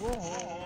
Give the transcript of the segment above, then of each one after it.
Whoa.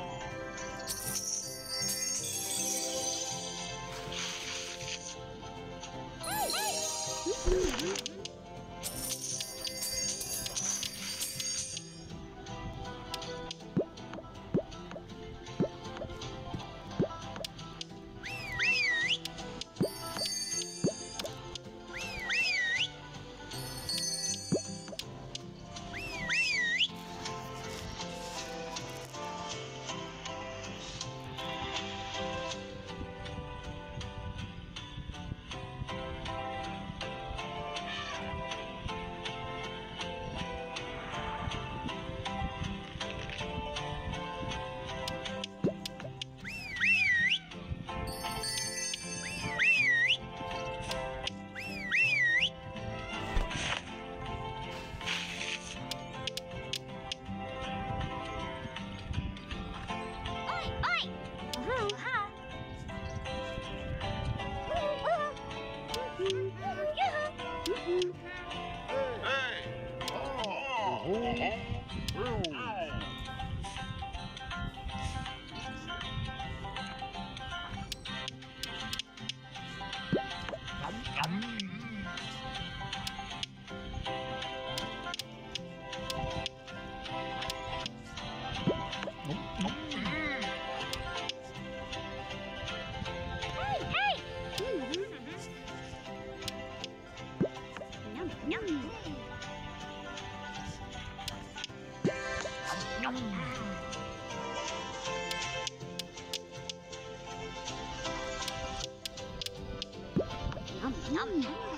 Yum, yum.